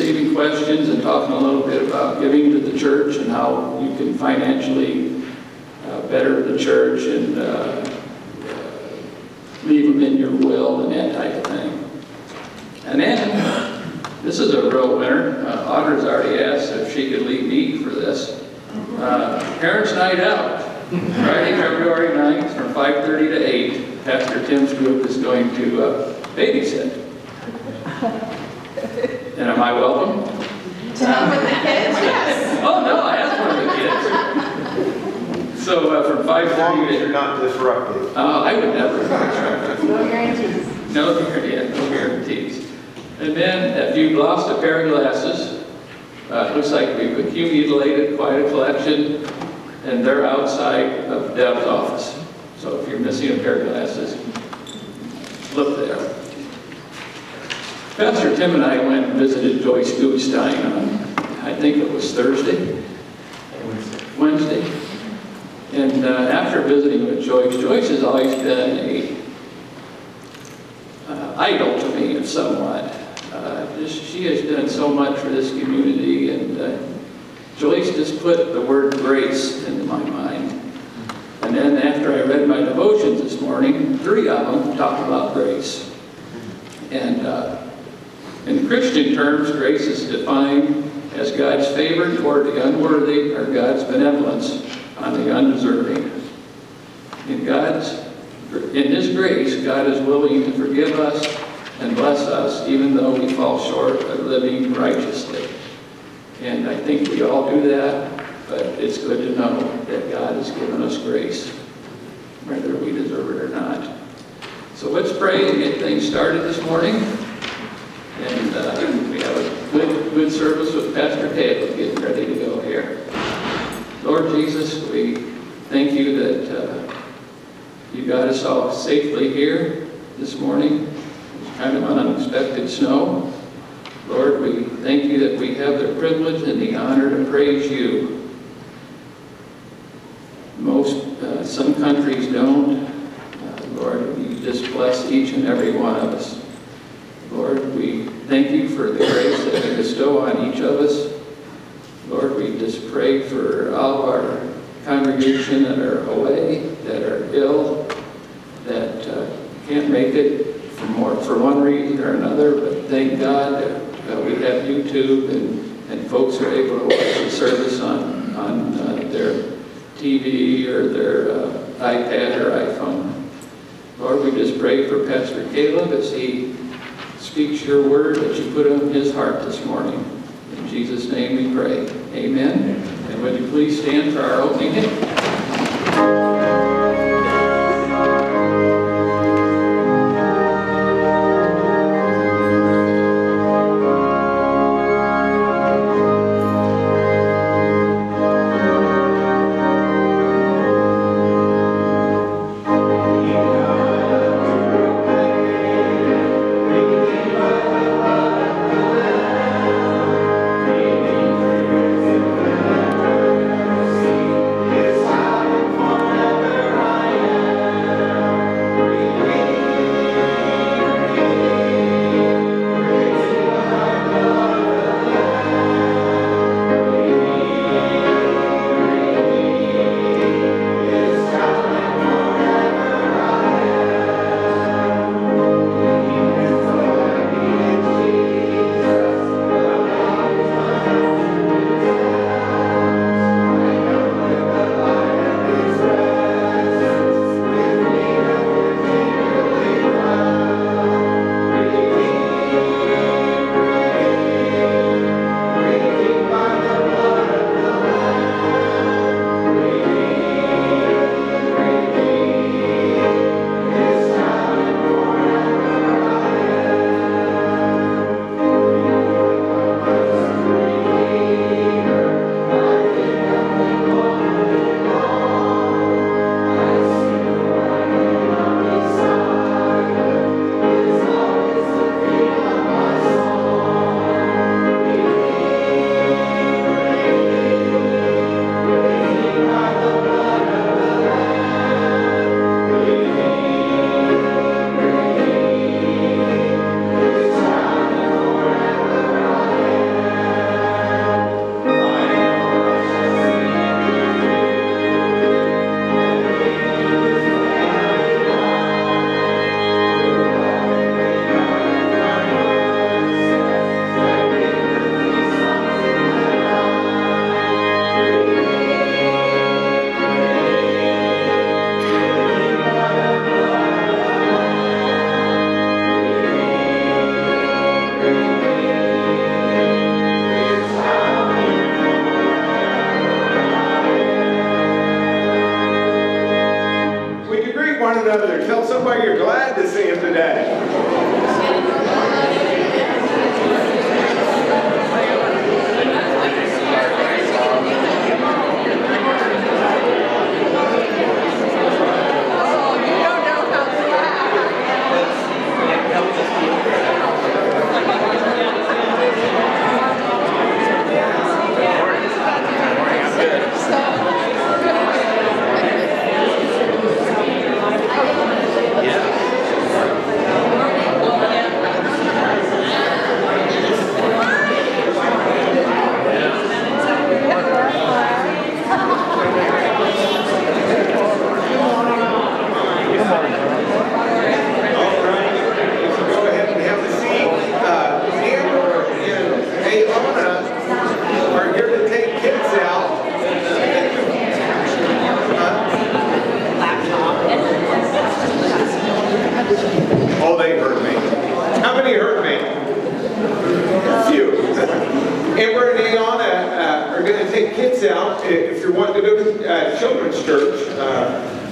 receiving questions and talking a little bit about giving to the church and how you can financially uh, better the church and uh, uh, leave them in your will and that type of thing. And then, this is a real winner. Uh, Audra's already asked if she could leave me for this. Uh, Parents' Night Out, Friday, February 9th, from 5:30 to 8. Pastor Tim's group is going to uh, babysit. And am I welcome? To help with the kids, yes. Oh, no, I asked one of the kids. So uh, from As long 5:30 as to... you're not disruptive. Uh, I would never. No guarantees. No guarantee, no guarantees. And then, if you've lost a pair of glasses, uh, looks like we've accumulated quite a collection, and they're outside of Deb's office. So if you're missing a pair of glasses, look there. Pastor Tim and I went and visited Joyce Gugstein on, I think it was Thursday, Wednesday. And uh, after visiting with Joyce, Joyce has always been a uh, idol to me somewhat. Uh, just, she has done so much for this community, and uh, Joyce just put the word grace into my mind. And then after I read my devotions this morning, three of them talked about grace. And uh, in Christian terms, grace is defined as God's favor toward the unworthy or God's benevolence on the undeserving. In God's in His grace, God is willing to forgive us and bless us even though we fall short of living righteously. And I think we all do that, but it's good to know that God has given us grace, whether we deserve it or not. So let's pray and get things started this morning. And uh, we have a good, good service with Pastor Caleb getting ready to go here. Lord Jesus, we thank you that uh, you got us all safely here this morning. It's kind of an unexpected snow. Lord, we thank you that we have the privilege and the honor to praise you.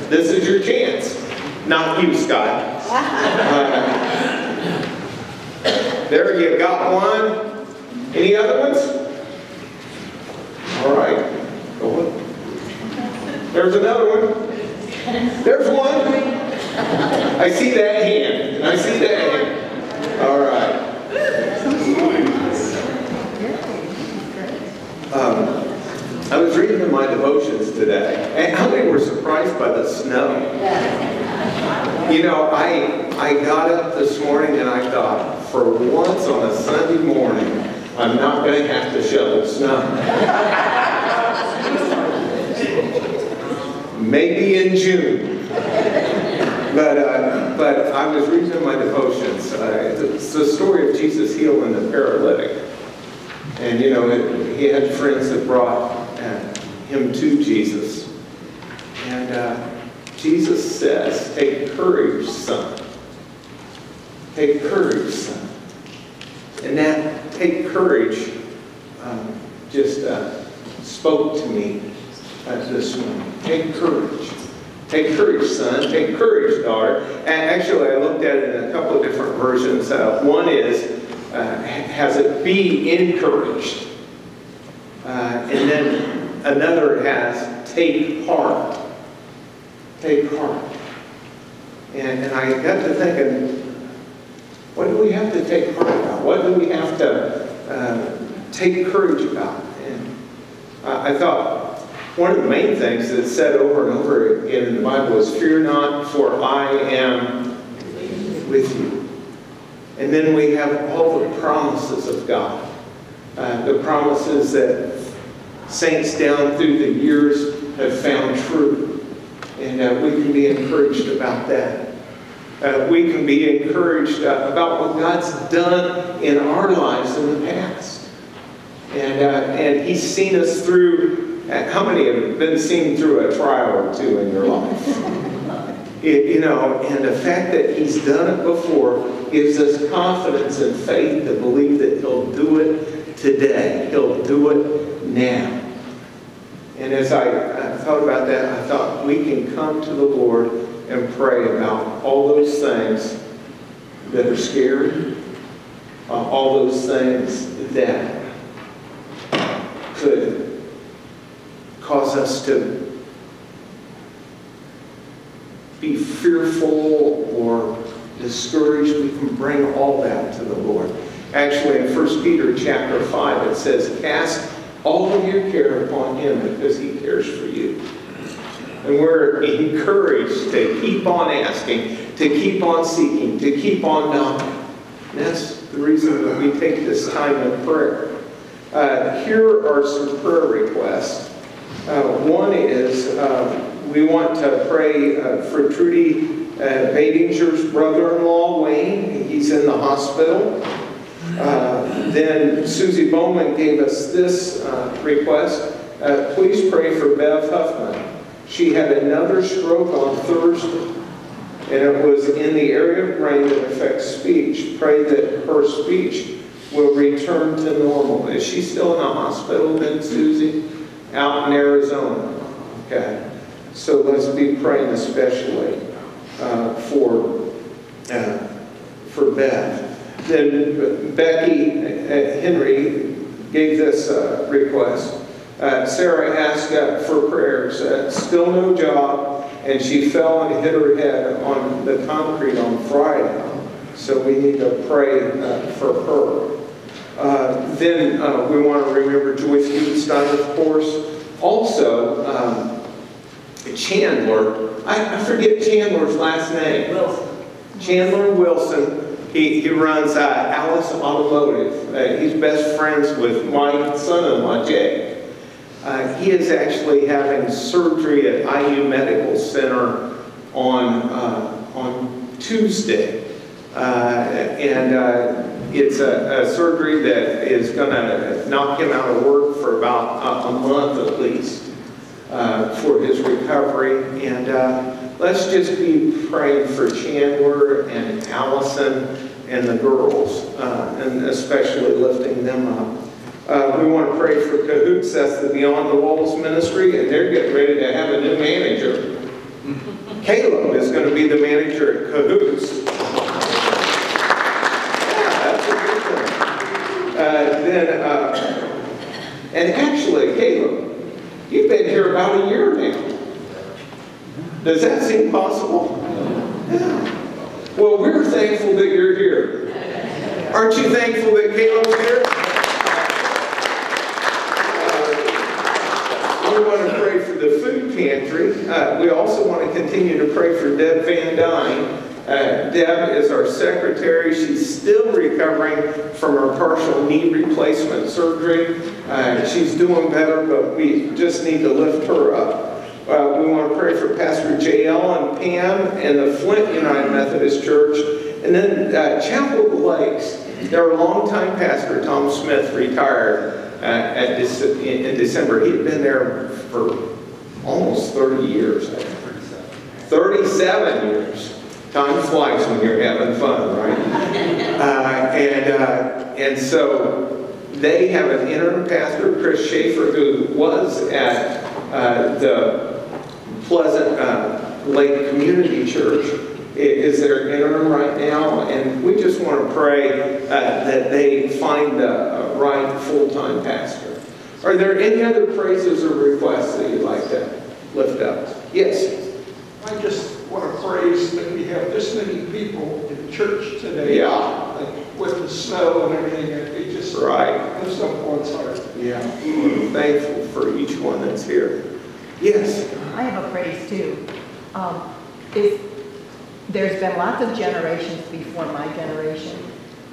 This is your chance. Not you, Scott. Uh, There, you got one. Any other ones? All right. There's another one. There's one. I see that hand. I see that hand. All right. Um, I was reading in my devotions today, and how many were surprised by the snow? You know, I, I got up this morning and I thought, for once on a Sunday morning, I'm not going to have to shovel snow. Maybe in June. But, uh, but I was reading my devotions. Uh, it's the story of Jesus healing the paralytic. And, you know, it, he had friends that brought him to Jesus. And uh, Jesus says, Take courage, son. Take courage, son. And that take courage um, just uh, spoke to me uh, this morning. Take courage. Take courage, son. Take courage, daughter. And actually, I looked at it in a couple of different versions. Uh, one is, uh, has it be encouraged. Uh, and then another has take heart. Take heart. And, and I got to thinking, what do we have to take heart about? What do we have to uh, take courage about? And I I thought one of the main things that's said over and over again in the Bible is, Fear not, for I am with you. And then we have all the promises of God. Uh, the promises that saints down through the years have found true. And uh, we can be encouraged about that. Uh, we can be encouraged uh, about what God's done in our lives in the past. And, uh, and He's seen us through, uh, how many have been seen through a trial or two in your life? It- you know, and the fact that He's done it before gives us confidence and faith to believe that He'll do it today. He'll do it now. And as I, thought about that, I thought we can come to the Lord and pray about all those things that are scary, uh, all those things that could cause us to be fearful or discouraged. We can bring all that to the Lord. Actually, in 1 Peter chapter 5, it says, Cast all of your care upon him because he cares for you. And we're encouraged to keep on asking, to keep on seeking, to keep on knocking. And that's the reason that we take this time in prayer. Uh, here are some prayer requests. Uh, one is uh, we want to pray uh, for Trudy uh, Badinger's brother-in-law, Wayne. He's in the hospital. Uh, then Susie Bowman gave us this uh, request. Uh, please pray for Bev Huffman. She had another stroke on Thursday, and it was in the area of brain that affects speech. Pray that her speech will return to normal. Is she still in the hospital then, Susie? Out in Arizona. Okay. So let's be praying especially uh, for, uh, for Beth. Then Becky uh, Henry gave this uh, request. Uh, Sarah asked uh, for prayers. Uh, Still no job, and she fell and hit her head on the concrete on Friday. So we need to pray uh, for her. Uh, Then uh, we want to remember Joyce Gutenstein, of course. Also, um, Chandler, I I forget Chandler's last name. Wilson. Chandler Wilson, he, he runs uh, Alice Automotive. Uh, he's best friends with my son-in-law, Jay. Uh, he is actually having surgery at IU Medical Center on, uh, on Tuesday. Uh, and uh, it's a, a surgery that is going to knock him out of work for about a, month at least for his recovery. And let's just be praying for Chandler and Allison and the girls, uh, and especially lifting them up. Uh, we want to pray for Cahoots, that's the Beyond the Walls ministry, and they're getting ready to have a new manager. Caleb is going to be the manager at Cahoots. Yeah, that's a good thing. Uh, then, uh, and actually, Caleb, you've been here about a year now. Does that seem possible? Well, we're thankful that you're here. Aren't you thankful that Caleb's here? Uh, We want to pray for the food pantry. Uh, We also want to continue to pray for Deb Van Dyne. Uh, Deb is our secretary. She's still recovering from her partial knee replacement surgery. Uh, She's doing better, but we just need to lift her up. Uh, We want to pray for Pastor JL and Pam and the Flint United Methodist Church. And then uh, Chapel of the Lakes, their longtime pastor, Tom Smith, retired uh, at in December. He had been there for almost 30 years, 37 years. Time flies when you're having fun, right? Uh, And, uh, and so they have an interim pastor, Chris Schaefer, who was at uh, the Pleasant uh, Lake Community Church, is their interim right now, and we just want to pray uh, that they find the right full-time pastor. Are there any other praises or requests that you'd like to lift up? Yes? I just want to praise that we have this many people in church today. Yeah. Like, With the snow and everything, it it just Right. lifts up one's heart. Yeah. We're thankful for each one that's here. Yes? I have a praise too. Um, is, there's been lots of generations before my generation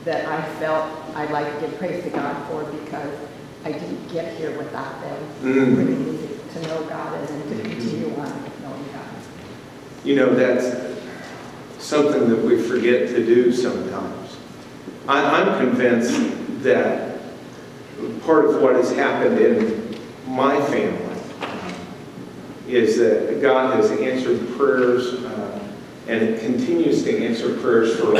that I felt I'd like to give praise to God for because I didn't get here without them. Mm. Really needed to know God and to continue on knowing God. You know, that's something that we forget to do sometimes. I, I'm convinced that part of what has happened in my family is that God has answered prayers, uh, and continues to answer prayers for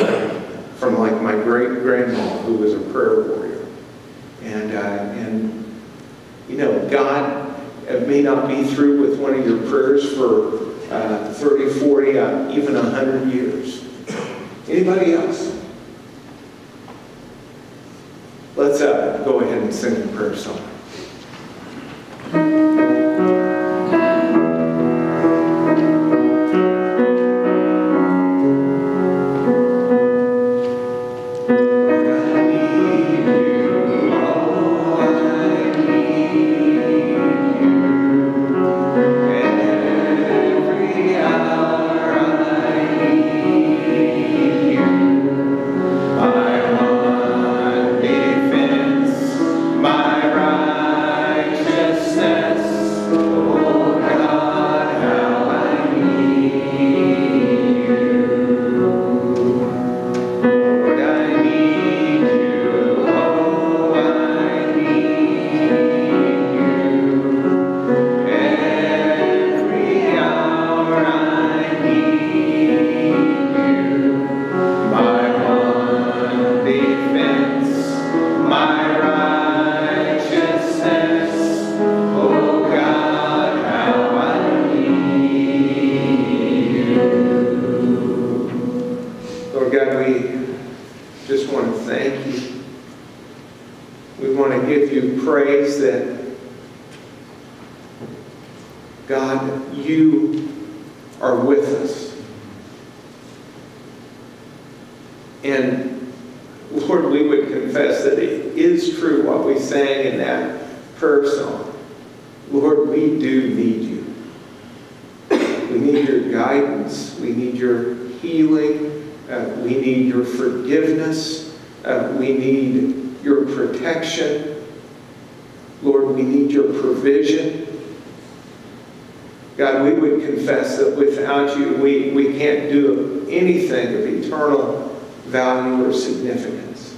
from like my great grandma, who was a prayer warrior. And, uh, and, you know, God may not be through with one of your prayers for uh, 30, 40, uh, even 100 years. Anybody else? Let's uh, go ahead and sing the prayer song. praise that without you, we, we can't do anything of eternal value or significance.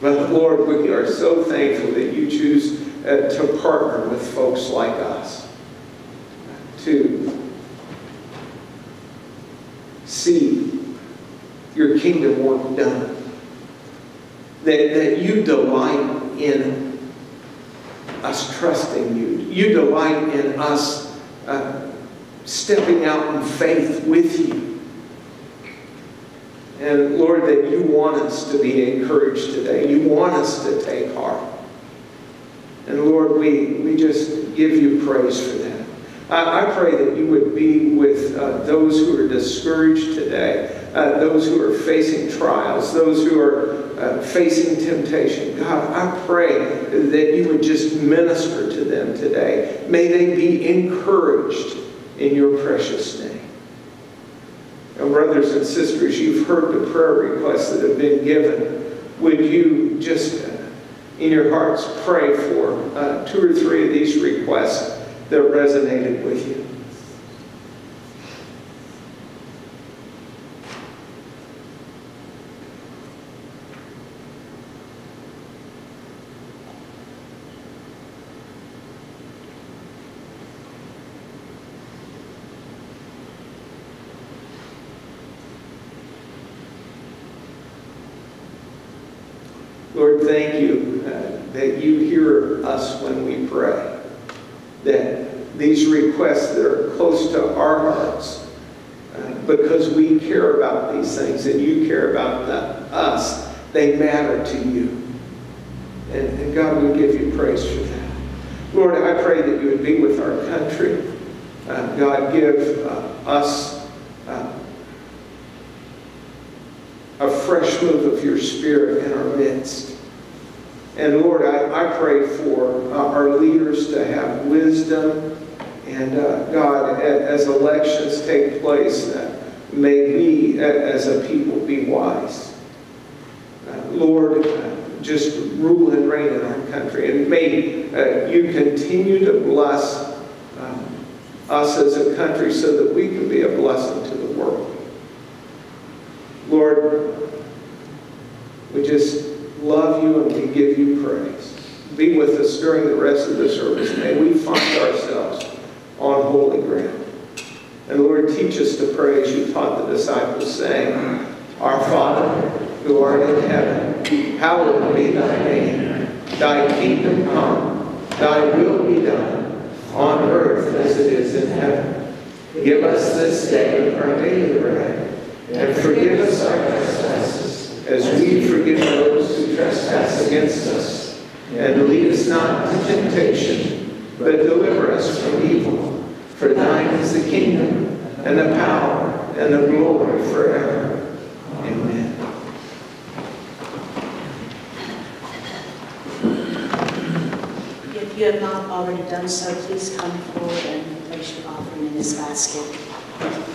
But Lord, we are so thankful that you choose uh, to partner with folks like us to see your kingdom work done. That, that you delight in us trusting you. You delight in us stepping out in faith with you. And Lord, that you want us to be encouraged today. You want us to take heart. And Lord, we, we just give you praise for that. I, I pray that you would be with uh, those who are discouraged today, uh, those who are facing trials, those who are uh, facing temptation. God, I pray that you would just minister to them today. May they be encouraged in your precious name. And brothers and sisters, you've heard the prayer requests that have been given. Would you just, uh, in your hearts, pray for uh, two or three of these requests that resonated with you? Lord, thank you uh, that you hear us when we pray. That these requests that are close to our hearts, uh, because we care about these things and you care about the, us, they matter to you. And, and God, we give you praise for that. Lord, I pray that you would be with our country. Uh, God, give uh, us uh, a fresh move of your spirit in our midst. And Lord, I, I pray for uh, our leaders to have wisdom. And uh, God, as elections take place, uh, may we as a people be wise. Uh, Lord, uh, just rule and reign in our country. And may uh, you continue to bless um, us as a country so that we can be a blessing to the world. Lord, we just love you and we give you praise. Be with us during the rest of the service. May we find ourselves on holy ground. And Lord, teach us to pray as you taught the disciples, saying, Our Father, who art in heaven, hallowed be thy name. Thy kingdom come, thy will be done, on earth as it is in heaven. Give us this day our daily bread, and forgive us our trespasses, as we forgive those who trespass against us. And lead us not into temptation, but deliver us from evil. For thine is the kingdom, and the power, and the glory forever. Amen. If you have not already done so, please come forward and place your offering in this basket.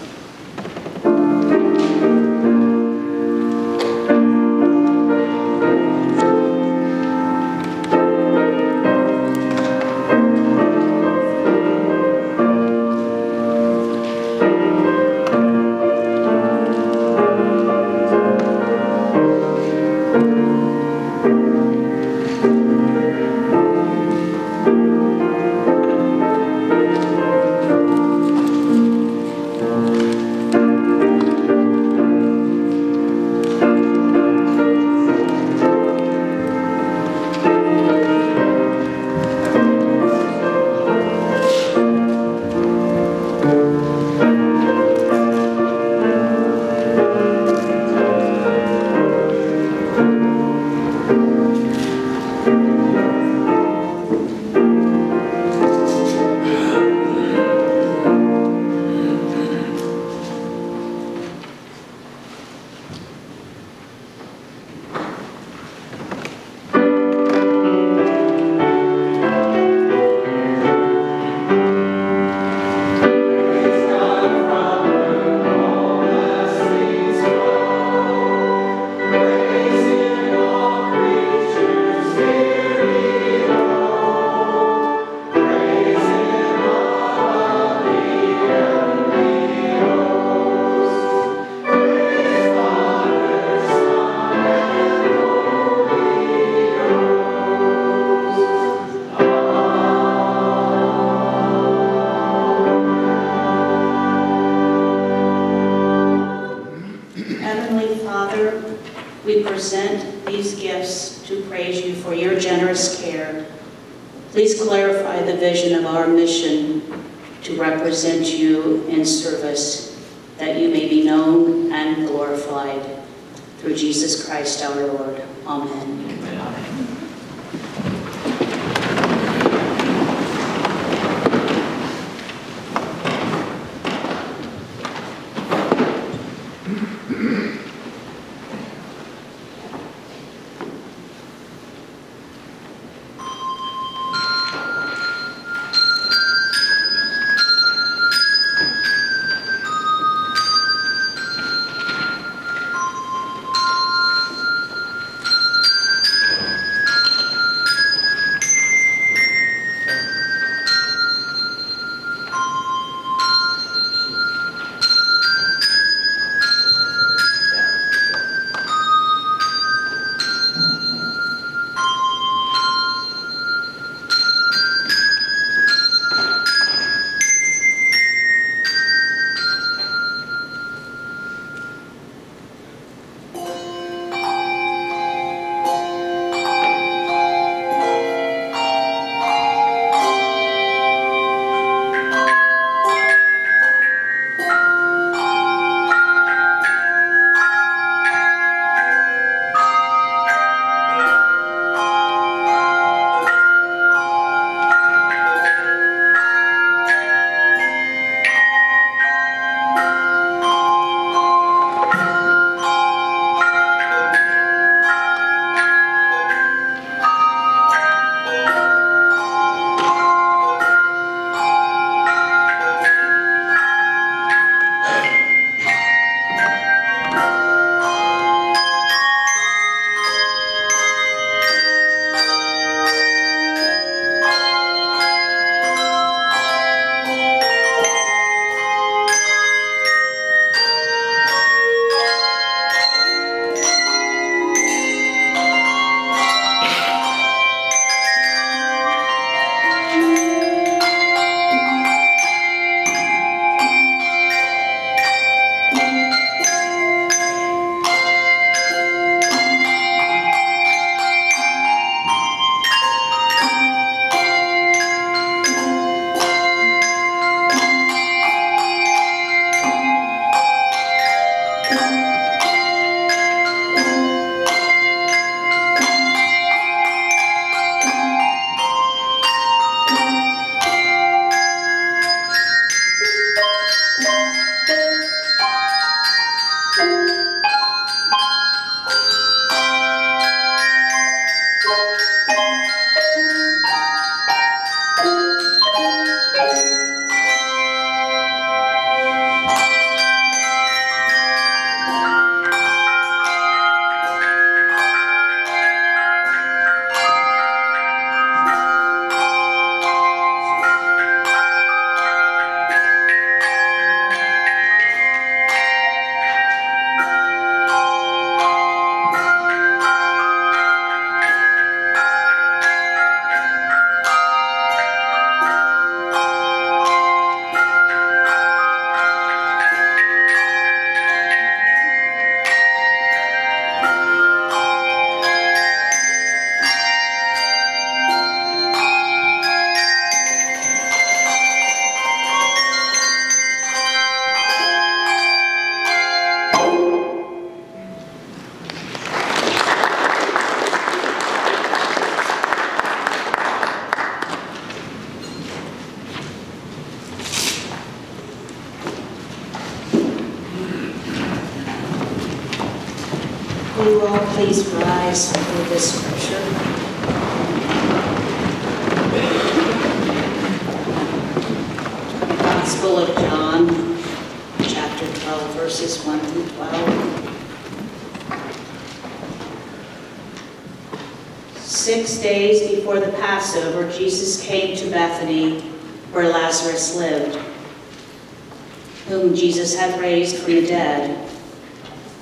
The dead.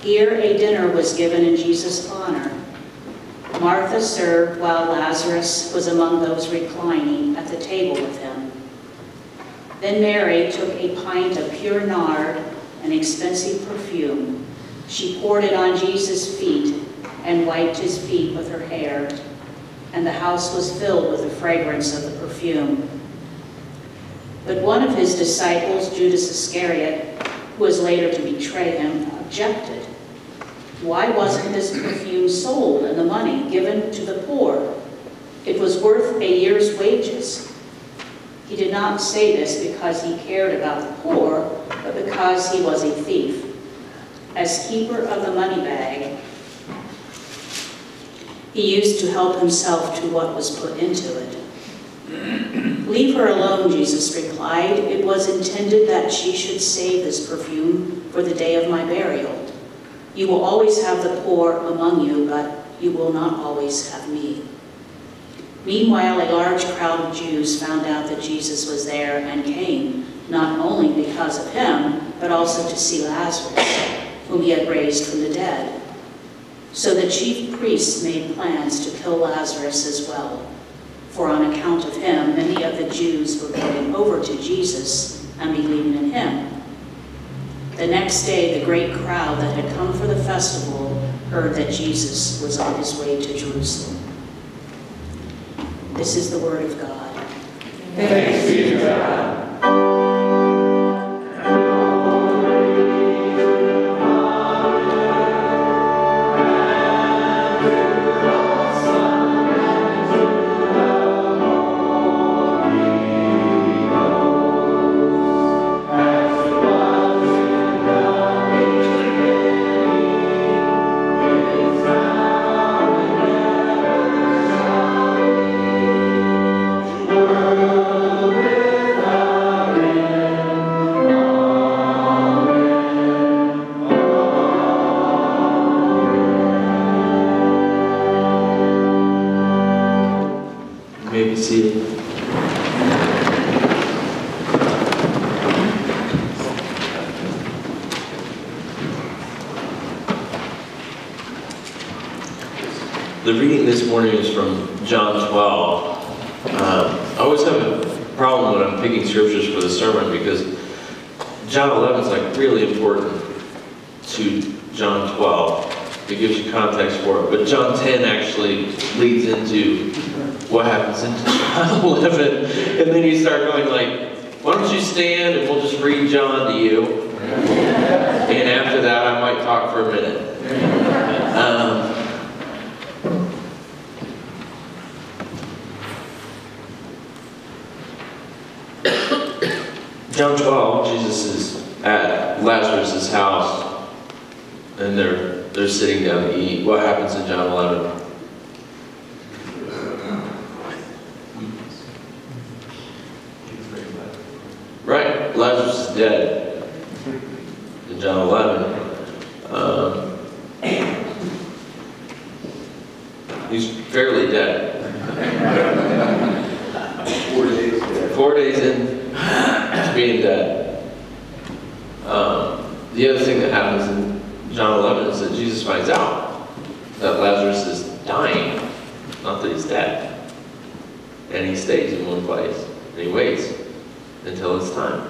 Here a dinner was given in Jesus' honor. Martha served while Lazarus was among those reclining at the table with him. Then Mary took a pint of pure nard, an expensive perfume. She poured it on Jesus' feet and wiped his feet with her hair. And the house was filled with the fragrance of the perfume. But one of his disciples, Judas Iscariot, who was later to betray him, objected. Why wasn't this perfume sold and the money given to the poor? It was worth a year's wages. He did not say this because he cared about the poor, but because he was a thief. As keeper of the money bag, he used to help himself to what was put into it. Leave her alone, Jesus replied. It was intended that she should save this perfume for the day of my burial. You will always have the poor among you, but you will not always have me. Meanwhile, a large crowd of Jews found out that Jesus was there and came, not only because of him, but also to see Lazarus, whom he had raised from the dead. So the chief priests made plans to kill Lazarus as well, for on account of him, many of the Jews were going over to Jesus and believing in him. The next day, the great crowd that had come for the festival heard that Jesus was on his way to Jerusalem. This is the word of God. Thanks be to God. Always have a problem when I'm picking scriptures for the sermon because John 11 is like really important to John 12. It gives you context for it. But John 10 actually leads into what happens in John 11. And then you start going like, why don't you stand and we'll just read John to you. And after that, I might talk for a minute. John 12, Jesus is at Lazarus' house, and they're they're sitting down to eat. What happens in John 11? Right, Lazarus is dead. In John 11, um, he's fairly dead. Four days there. Four days in to being dead. Um, the other thing that happens in John 11 is that Jesus finds out that Lazarus is dying, not that he's dead. And he stays in one place, and he waits until it's time.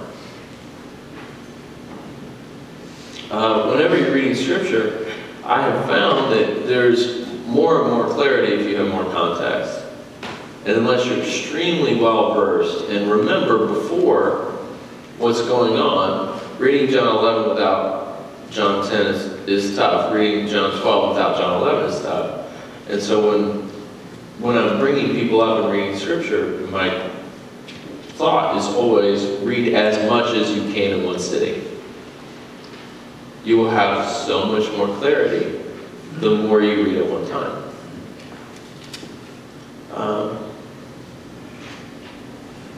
Uh, whenever you're reading scripture, I have found that there's more and more clarity if you have more context. And unless you're extremely well versed and remember before what's going on, reading John 11 without John 10 is, Reading John 12 without John 11 is tough. And so when when I'm bringing people up and reading scripture, my thought is always read as much as you can in one sitting. You will have so much more clarity the more you read at one time. Um,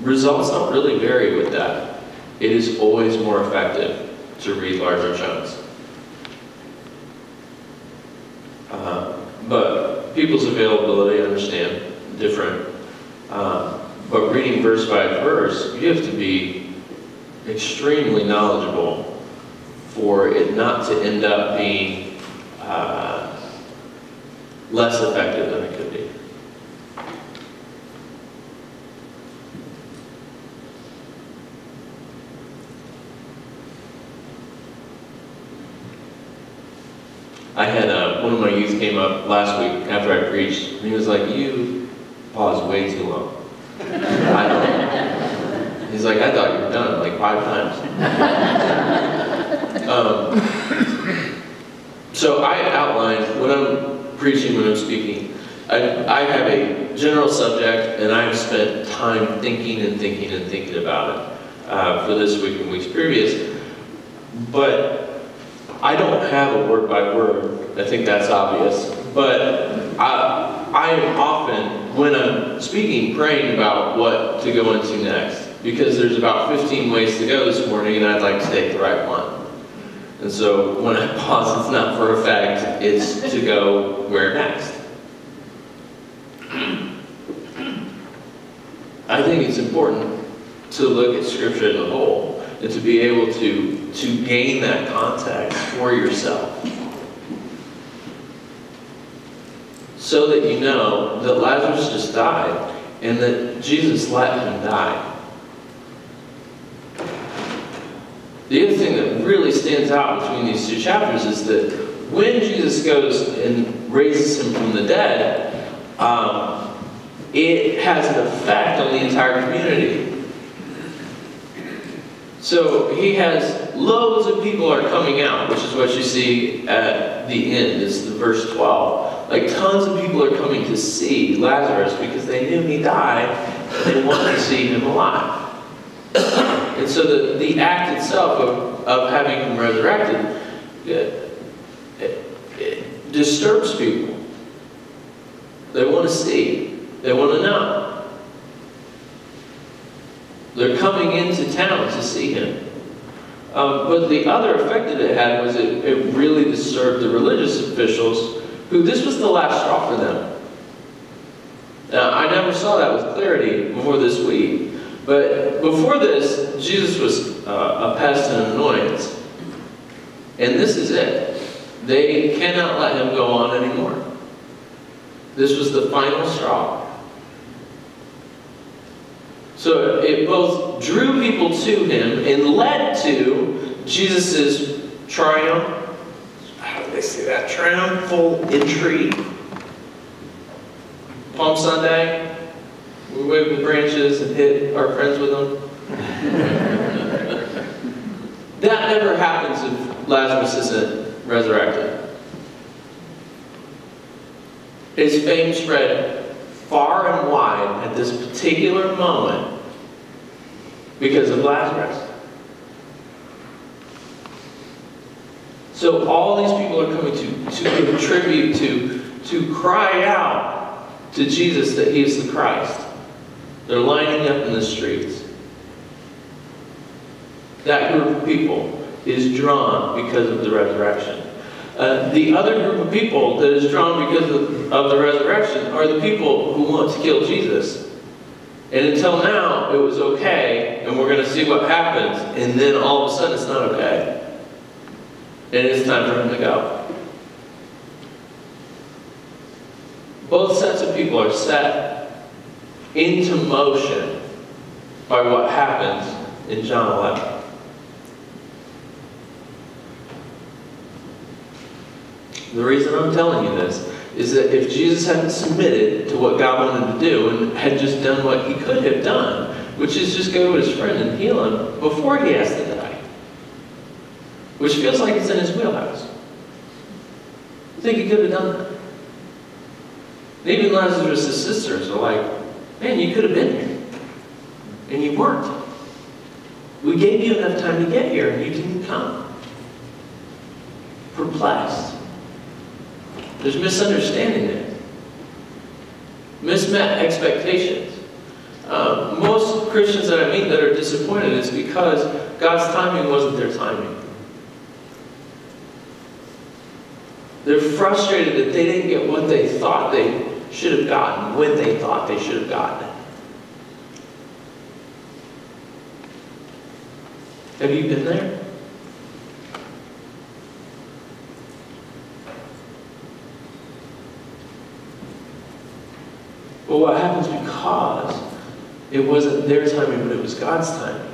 results don't really vary with that. It is always more effective to read larger chunks. Uh, but people's availability, I understand, different. Uh, but reading verse by verse, you have to be extremely knowledgeable for it not to end up being uh, less effective than it could be. I had youth came up last week after I preached, and he was like, you paused way too long. I don't. He's like, I thought you were done like five times. um, so I outline when I'm preaching, when I'm speaking, I, I have a general subject, and I've spent time thinking and thinking and thinking about it uh, for this week and weeks previous. But I don't have a word by word. I think that's obvious. But I, I am often, when I'm speaking, praying about what to go into next. Because there's about 15 ways to go this morning and I'd like to take the right one. And so when I pause, it's not for effect, it's to go where next. I think it's important to look at Scripture as a whole and to be able to, to gain that context for yourself. So that you know that Lazarus just died and that Jesus let him die. The other thing that really stands out between these two chapters is that when Jesus goes and raises him from the dead, um, it has an effect on the entire community. So he has loads of people are coming out, which is what you see at the end, is the verse 12. Like tons of people are coming to see Lazarus because they knew he died and they wanted to see him alive. And so the, the act itself of, of having him resurrected it, it, it disturbs people. They want to see. They want to know. They're coming into town to see him. Um, but the other effect that it had was it, it really disturbed the religious officials, who this was the last straw for them. Now, I never saw that with clarity before this week. But before this, Jesus was uh, a pest and an annoyance. And this is it. They cannot let him go on anymore. This was the final straw. So it both drew people to him and led to Jesus' triumph. How do they say that? Triumphal entry. Palm Sunday. We wave the branches and hit our friends with them. that never happens if Lazarus isn't resurrected. His fame spread far and wide at this particular moment because of Lazarus. So all these people are coming to, to contribute to, to cry out to Jesus that he is the Christ. They're lining up in the streets. That group of people is drawn because of the resurrection. Uh, the other group of people that is drawn because of, of the resurrection are the people who want to kill Jesus. And until now, it was okay, and we're going to see what happens, and then all of a sudden it's not okay. And it's time for him to go. Both sets of people are set into motion by what happens in John 11. The reason I'm telling you this is that if Jesus hadn't submitted to what God wanted to do and had just done what he could have done, which is just go to his friend and heal him before he has to die, which feels like it's in his wheelhouse. You think he could have done that? And even Lazarus' sisters are like, man, you could have been here. And you weren't. We gave you enough time to get here and you didn't come. Perplexed. There's misunderstanding there. Mismet expectations. Uh, most Christians that I meet that are disappointed is because God's timing wasn't their timing. They're frustrated that they didn't get what they thought they should have gotten when they thought they should have gotten it. Have you been there? But what happens because it wasn't their timing, but it was God's timing,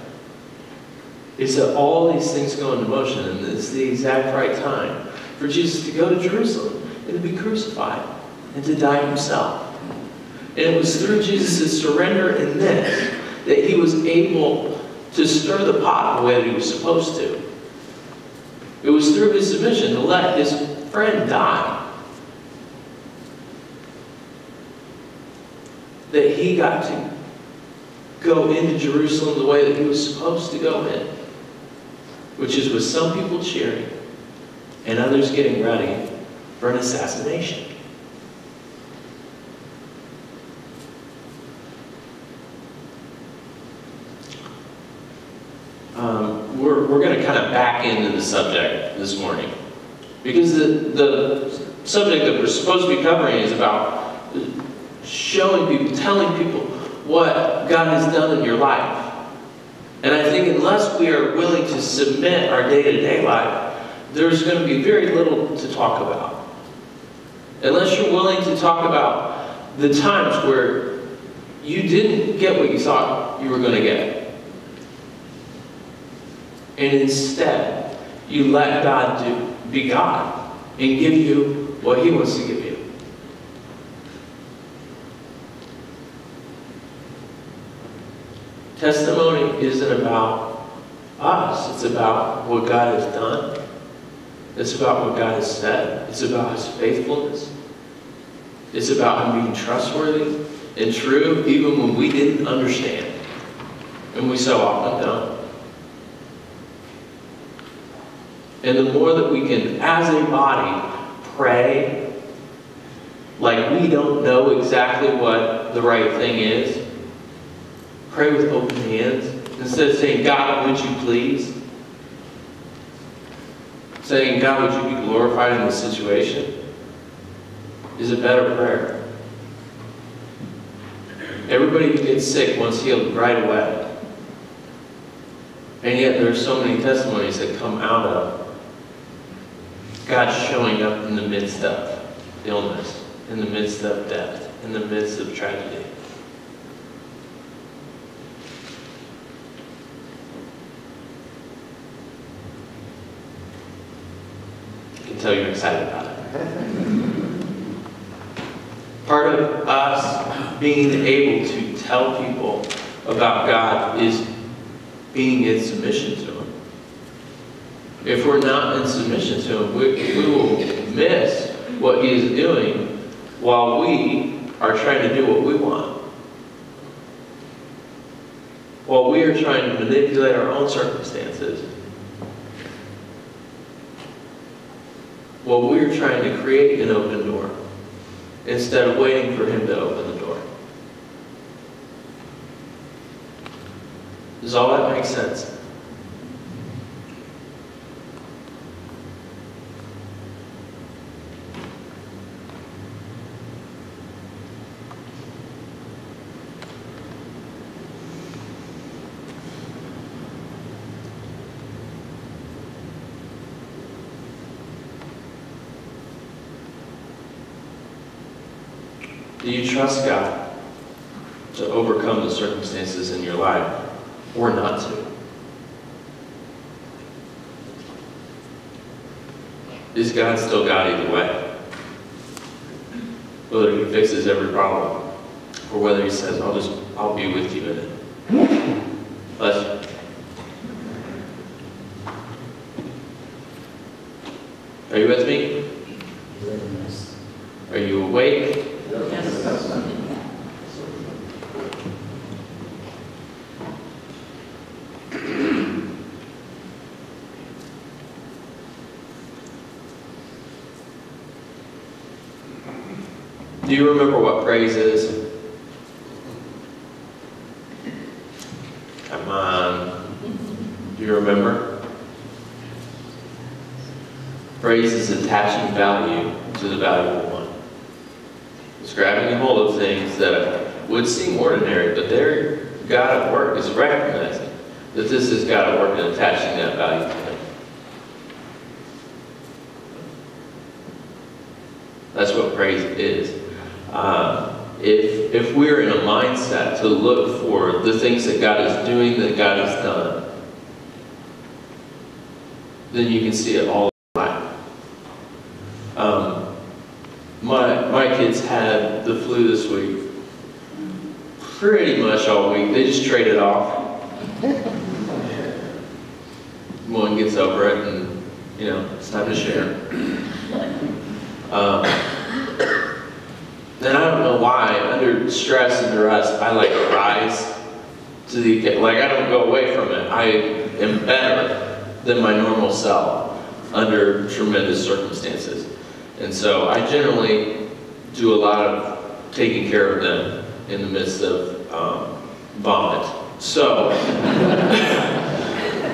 is that all these things go into motion, and it's the exact right time for Jesus to go to Jerusalem and to be crucified and to die himself. And it was through Jesus' surrender in this that he was able to stir the pot the way that he was supposed to. It was through his submission to let his friend die that he got to go into Jerusalem the way that he was supposed to go in, which is with some people cheering and others getting ready for an assassination. Um, we're we're going to kind of back into the subject this morning because the, the subject that we're supposed to be covering is about showing people, telling people what God has done in your life. And I think unless we are willing to submit our day-to-day life, there's going to be very little to talk about. Unless you're willing to talk about the times where you didn't get what you thought you were going to get. And instead, you let God do, be God and give you what He wants to give you. Testimony isn't about us, it's about what God has done. It's about what God has said. It's about His faithfulness. It's about Him being trustworthy and true even when we didn't understand. And we so often don't. And the more that we can, as a body, pray like we don't know exactly what the right thing is, pray with open hands, instead of saying, God, would you please? Saying, God, would you be glorified in this situation? Is a better prayer. Everybody who gets sick wants healed right away. And yet there are so many testimonies that come out of God showing up in the midst of illness, in the midst of death, in the midst of tragedy. Tell you're excited about it. Part of us being able to tell people about God is being in submission to Him. If we're not in submission to Him, we, we will miss what He is doing while we are trying to do what we want. While we are trying to manipulate our own circumstances. While we're trying to create an open door instead of waiting for Him to open the door. Does all that make sense? Do you trust God to overcome the circumstances in your life or not to? Is God still God either way? Whether He fixes every problem or whether He says, I'll just, I'll be with you in it. Bless you. Are you with me? Are you awake? Do you is? Come on. Do you remember? Praise is attaching value to the valuable one. It's grabbing a hold of things that would seem ordinary, but their God at work is recognizing that this is God at work and attaching that value to Him. That's what praise is. Um, if, if we're in a mindset to look for the things that God is doing, that God has done, then you can see it all the time. Um, my, my kids had the flu this week. Pretty much all week. They just traded off. one gets over it and, you know, it's time to share. Um, and I don't know why, under stress and duress, I like rise like I don't go away from it. I am better than my normal self under tremendous circumstances. And so I generally do a lot of taking care of them in the midst of um, vomit. So,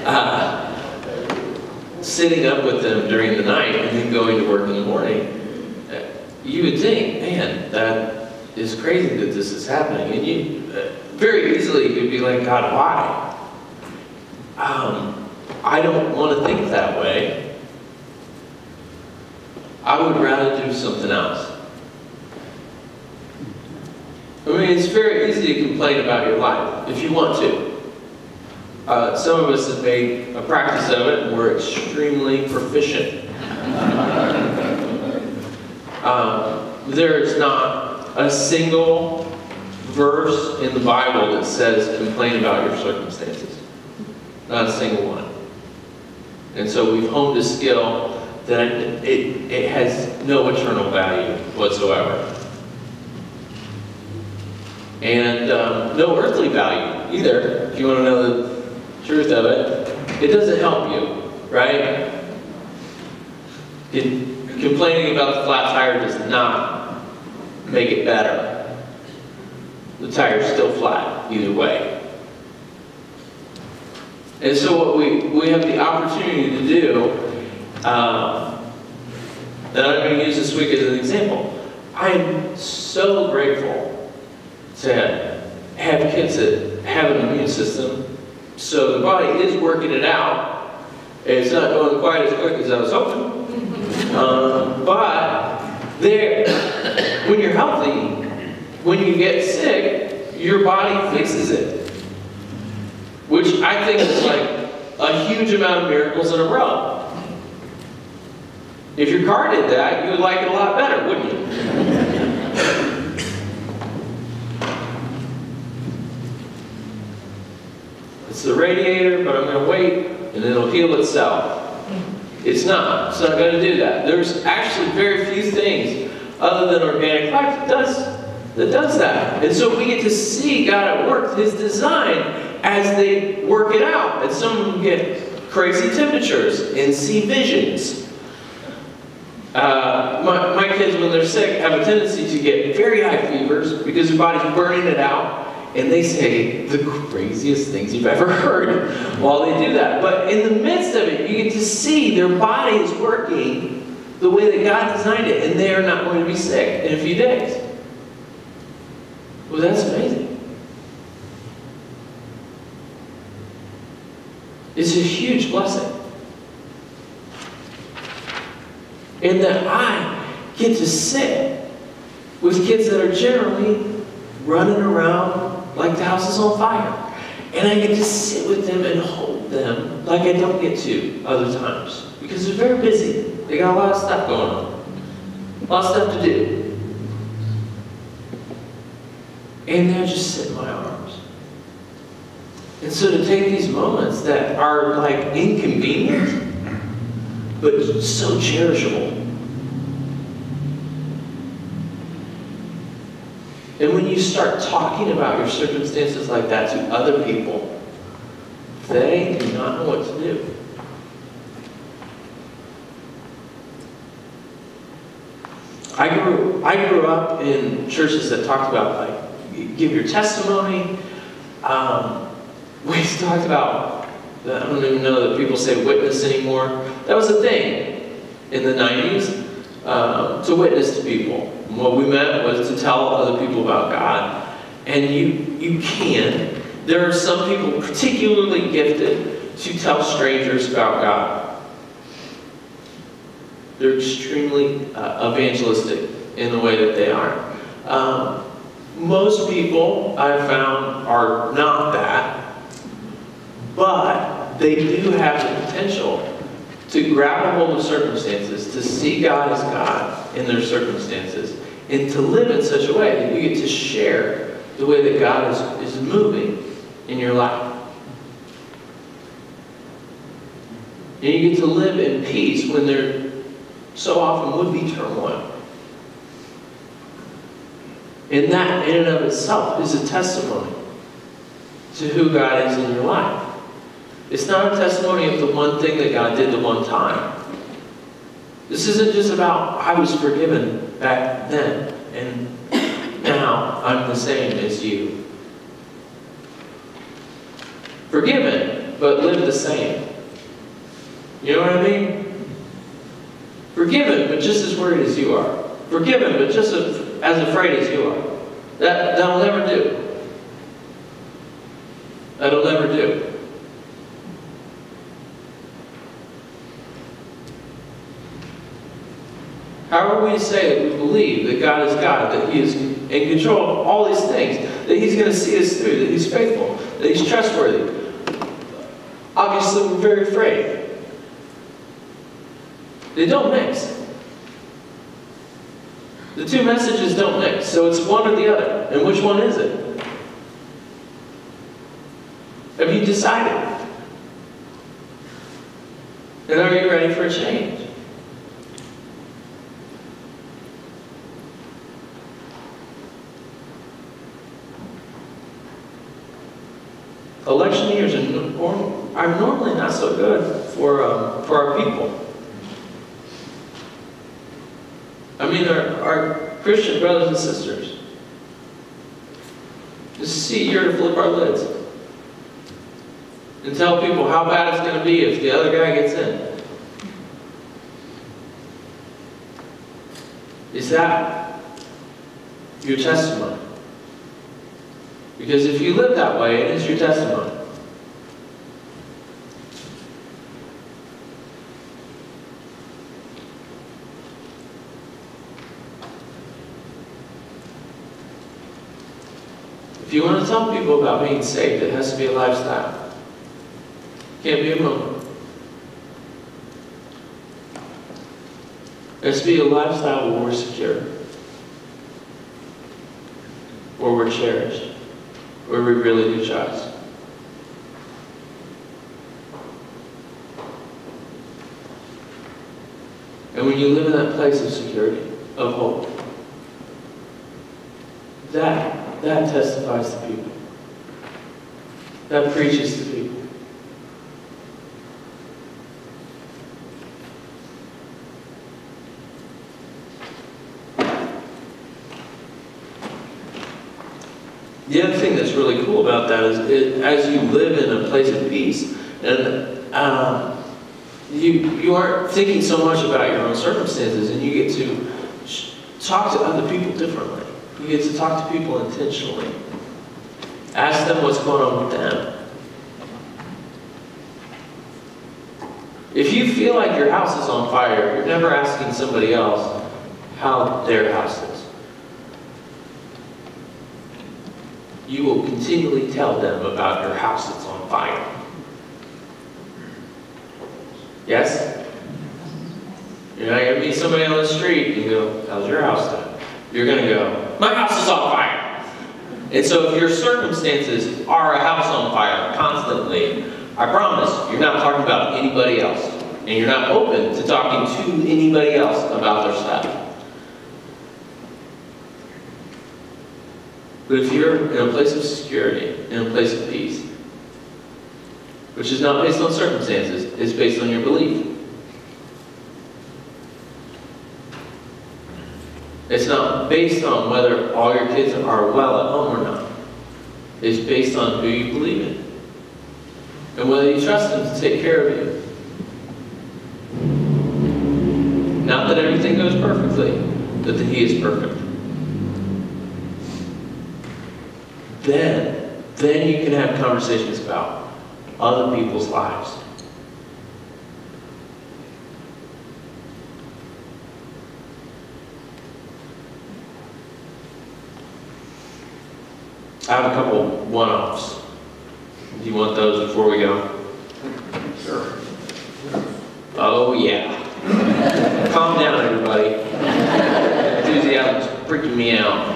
uh, sitting up with them during the night and then going to work in the morning, uh, you would think, man, that is crazy that this is happening. And you, uh, very easily, you'd be like, God, why? Um, I don't want to think that way. I would rather do something else. I mean, it's very easy to complain about your life if you want to. Uh, some of us have made a practice of it and we're extremely proficient. Um, there is not a single verse in the Bible that says complain about your circumstances. Not a single one. And so we've honed a skill that it, it has no eternal value whatsoever. And um, no earthly value either, if you want to know the truth of it. It doesn't help you, right? It, complaining about the flat tire does not make it better. The tire's still flat either way. And so what we, we have the opportunity to do, um, and I'm going to use this week as an example. I am so grateful to have kids that have an immune system, so the body is working it out. It's not going quite as quick as I was hoping. Um, but there, you're healthy, when you get sick, your body fixes it. Which I think is like a huge amount of miracles in a row. If your car did that, you would like it a lot better, wouldn't you? It's the radiator, but I'm going to wait, and it'll heal itself. It's not. It's not going to do that. There's actually very few things other than organic life that does, that does that. And so we get to see God at work, His design, as they work it out. And some of them get crazy temperatures and see visions. Uh, my, my kids, when they're sick, have a tendency to get very high fevers because their body's burning it out. And they say the craziest things you've ever heard while they do that. But in the midst of it, you get to see their body is working the way that God designed it, and they are not going to be sick in a few days. Well, that's amazing. It's a huge blessing. And that I get to sit with kids that are generally running around like the house is on fire. And I get to sit with them and hold them like I don't get to other times. Because they're very busy. They got a lot of stuff going on. A lot of stuff to do. And they're just sit in my arms. And so to take these moments that are like inconvenient, but so cherishable. And when you start talking about your circumstances like that to other people, they do not know what to do. I grew, I grew up in churches that talked about like, give your testimony. Um, we talked about, I don't even know that people say witness anymore. That was a thing in the 90s, um, to witness to people. And what we meant was to tell other people about God. And you, you can. There are some people particularly gifted to tell strangers about God. They're extremely uh, evangelistic in the way that they are. Um, most people I've found are not that, but they do have the potential to grab a hold of circumstances, to see God as God in their circumstances, and to live in such a way that you get to share the way that God is, is moving in your life. And you get to live in peace when there so often would be turmoil. And that, in and of itself, is a testimony to who God is in your life. It's not a testimony of the one thing that God did the one time. This isn't just about, I was forgiven back then, and now I'm the same as you. Forgiven, but live the same. You know what I mean? Forgiven, but just as worried as you are. Forgiven, but just as as afraid as you are. That, that'll never do. That'll never do. How are we to say that we believe that God is God, that He is in control of all these things, that He's going to see us through, that He's faithful, that He's trustworthy? Obviously, we're very afraid. They don't mix. The two messages don't mix, so it's one or the other. And which one is it? Have you decided? And are you ready for a change? Election years are, norm- are normally not so good for, um, for our people. I our, our Christian brothers and sisters. This is here to flip our lids and tell people how bad it's going to be if the other guy gets in. Is that your testimony? Because if you live that way, it is your testimony. Tell people about being saved, it has to be a lifestyle. Can't be a moment. It has to be a lifestyle where we're secure, where we're cherished, where we really do trust. And when you live in that place of security, of hope, that, that testifies to people. That preaches to people. The other thing that's really cool about that is it, as you live in a place of peace, and um, you, you aren't thinking so much about your own circumstances, and you get to talk to other people differently. You get to talk to people intentionally. Ask them what's going on with them. If you feel like your house is on fire, you're never asking somebody else how their house is. You will continually tell them about your house that's on fire. Yes? You're not going to meet somebody on the street and go, how's your house done? You're going to go, my house is on fire. And so if your circumstances are a house on fire constantly, I promise you're not talking about anybody else. And you're not open to talking to anybody else about their stuff. But if you're in a place of security, in a place of peace, which is not based on circumstances, it's based on your belief. It's not based on whether all your kids are well at home or not. It's based on who you believe in. And whether you trust them to take care of you. Not that everything goes perfectly, but that He is perfect. Then, then you can have conversations about other people's lives. I have a couple one-offs. Do you want those before we go? Sure. Oh, yeah. Calm down, everybody. Enthusiasm's freaking me out.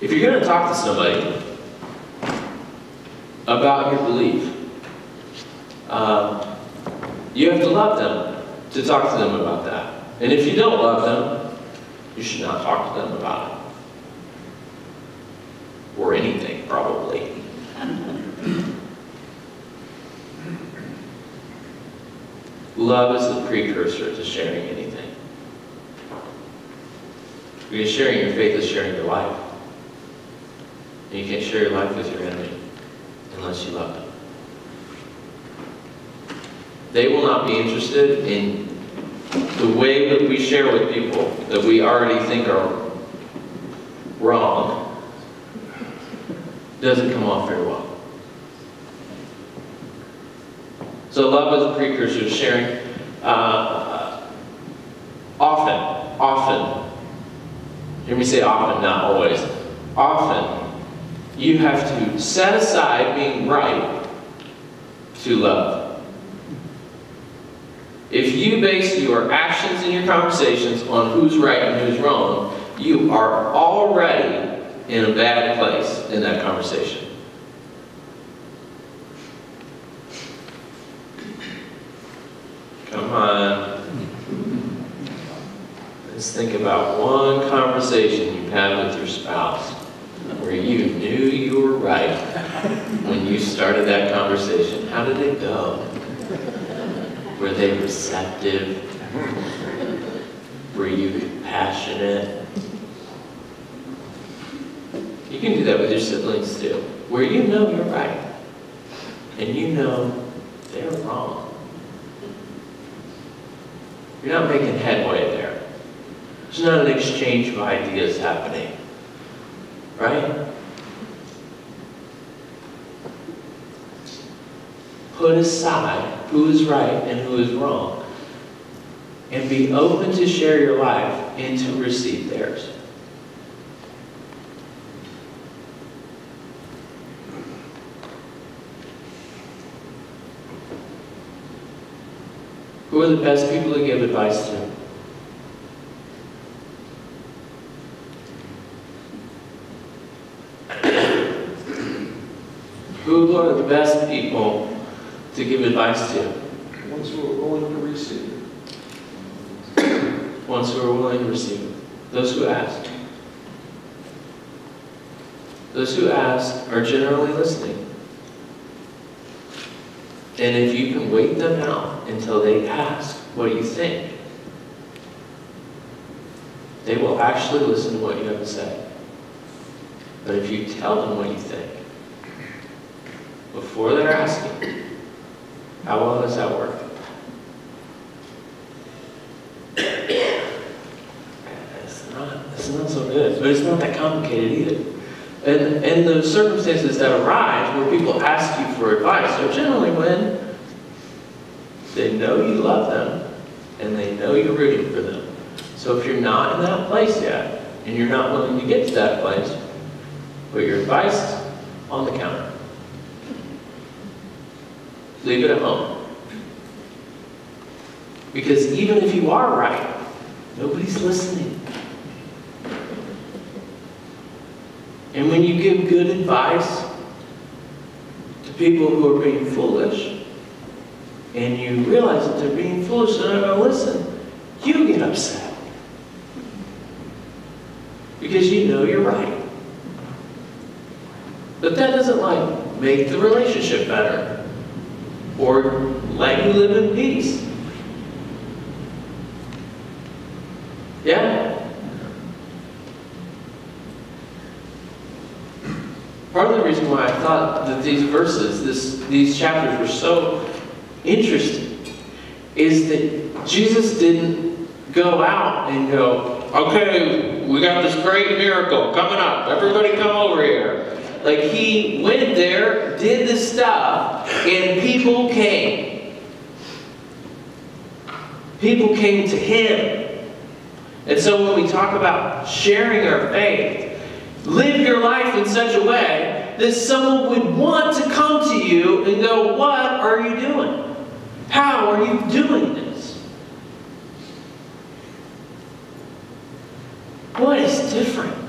If you're going to talk to somebody, about your belief, um, you have to love them to talk to them about that. And if you don't love them, you should not talk to them about it. Or anything, probably. Love is the precursor to sharing anything. Because sharing your faith is sharing your life. And you can't share your life with your enemy unless you love them. They will not be interested in the way that we share with people that we already think are wrong. Doesn't come off very well. So love is a precursor to sharing. Uh, often, often, hear me say often, not always. Often, you have to set aside being right to love. If you base your actions and your conversations on who's right and who's wrong, you are already in a bad place in that conversation. Come on. Let's think about one conversation you've had with your spouse where you knew you were right when you started that conversation. How did it go? Were they receptive? Were you passionate? You can do that with your siblings too, where you know you're right and you know they're wrong. You're not making headway there. There's not an exchange of ideas happening. Right? Put aside who is right and who is wrong. And be open to share your life and to receive theirs. Who are the best people to give advice to? Who are the best people to give advice to? Ones who are willing to receive. Ones who are willing to receive it. Those who ask. Those who ask are generally listening. And if you can wait them out until they ask, what do you think? They will actually listen to what you have to say. But if you tell them what you think, before they're asking, how well does that work? It's not, it's not so good, but it's not that complicated either. And, and the circumstances that arise where people ask you for advice are generally when they know you love them and they know you're rooting for them. So if you're not in that place yet, and you're not willing to get to that place, put your advice on the counter. Leave it at home. Because even if you are right, nobody's listening. And when you give good advice to people who are being foolish, and you realize that they're being foolish, and they're not going to listen, you get upset. Because you know you're right. But that doesn't like make the relationship better or let you live in peace. Yeah? Part of the reason why I thought that these verses, this, these chapters were so interesting is that Jesus didn't go out and go, okay, we got this great miracle coming up. Everybody come over here. Like he went there, did the stuff, and people came. People came to him. And so when we talk about sharing our faith, live your life in such a way that someone would want to come to you and go, What are you doing? How are you doing this? What is different?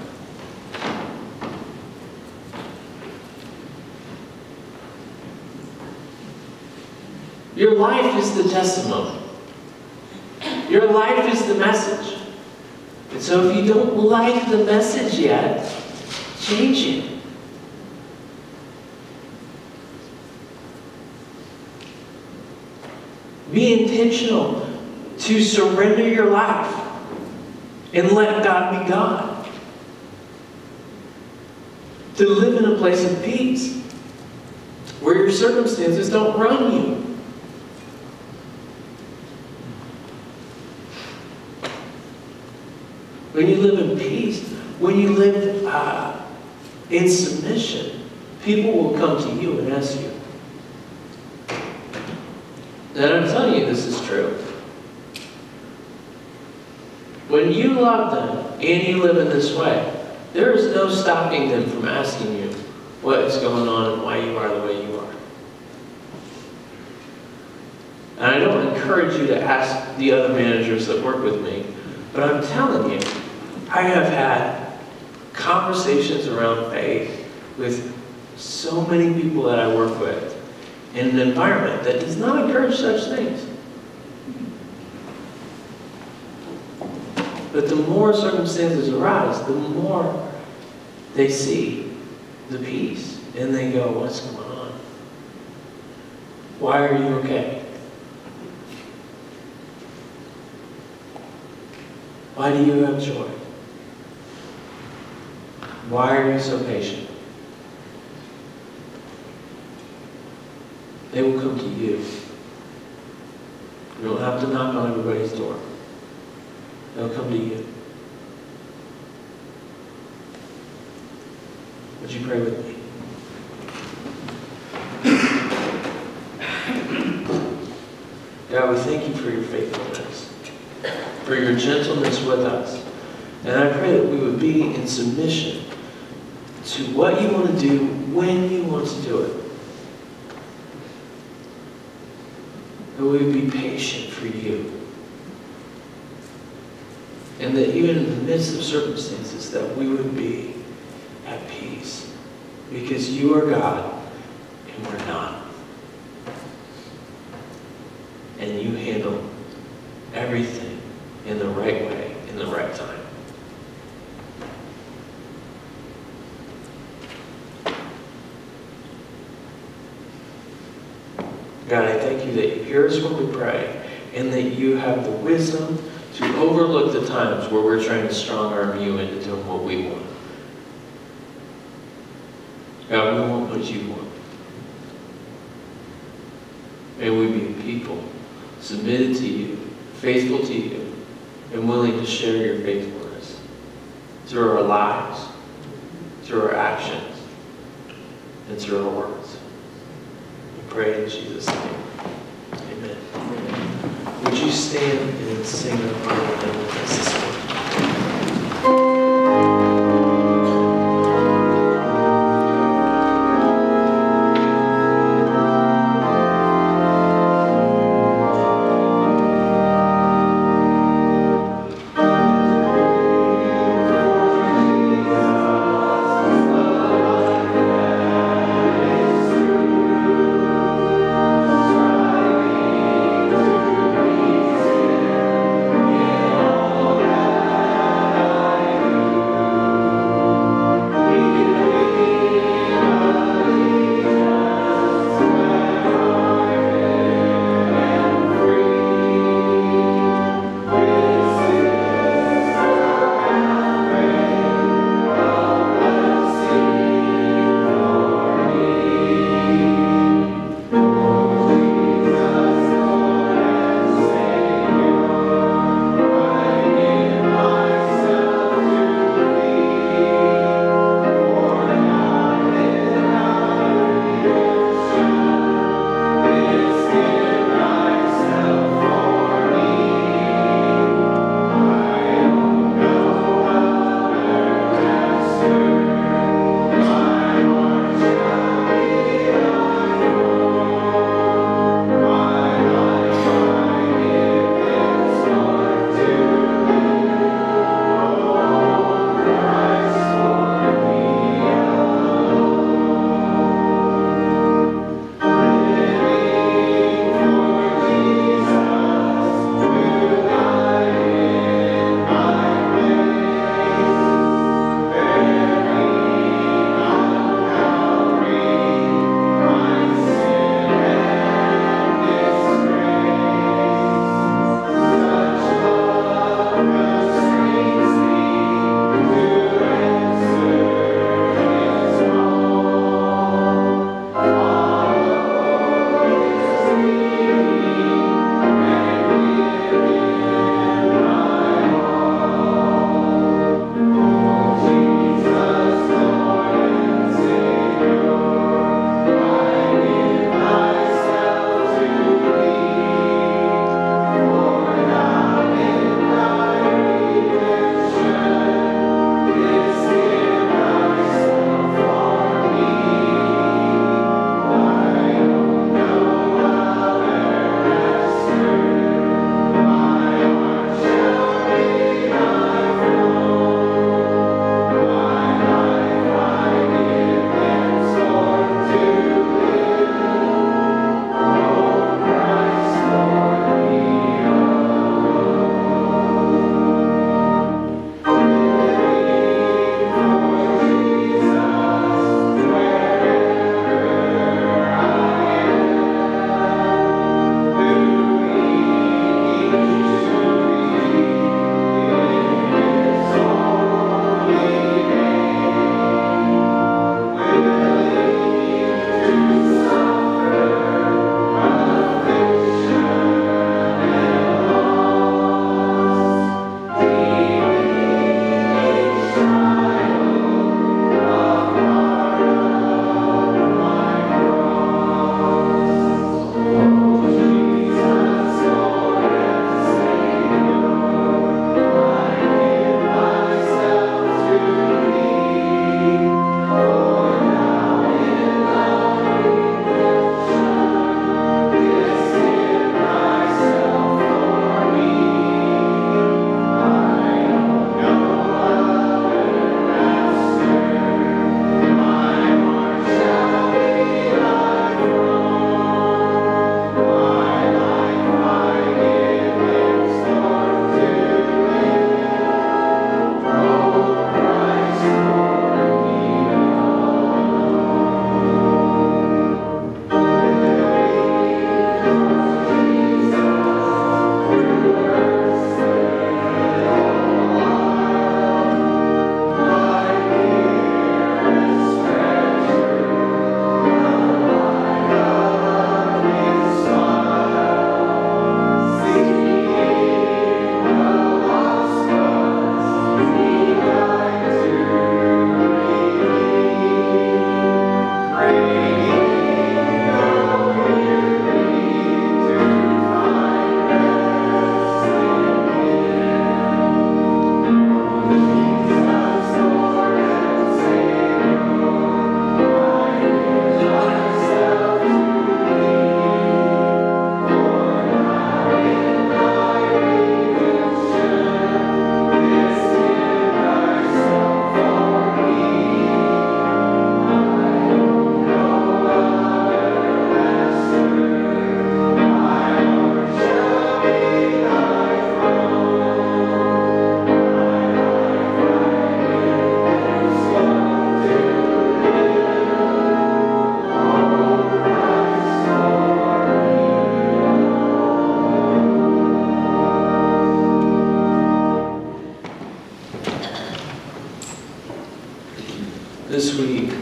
Your life is the testimony. Your life is the message. And so if you don't like the message yet, change it. Be intentional to surrender your life and let God be God. To live in a place of peace where your circumstances don't run you. When you live in peace, when you live uh, in submission, people will come to you and ask you. And I'm telling you, this is true. When you love them and you live in this way, there is no stopping them from asking you what is going on and why you are the way you are. And I don't encourage you to ask the other managers that work with me, but I'm telling you, I have had conversations around faith with so many people that I work with in an environment that does not encourage such things. But the more circumstances arise, the more they see the peace. And they go, what's going on? Why are you okay? Why do you have joy? Why are you so patient? They will come to you. You don't have to knock on everybody's door. They'll come to you. Would you pray with me? God, we thank you for your faithfulness, for your gentleness with us. And I pray that we would be in submission to what you want to do when you want to do it. That we would be patient for you. And that even in the midst of circumstances, that we would be at peace. Because you are God and we're not. And you handle everything in the right way, in the right time. God, I thank you when we pray and that you have the wisdom to overlook the times where we're trying to strong arm you into doing what we want. God, we want what you want. May we be people submitted to you, faithful to you, and willing to share your faithfulness through our lives, through our actions, and through our words.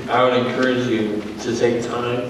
I would encourage you to take time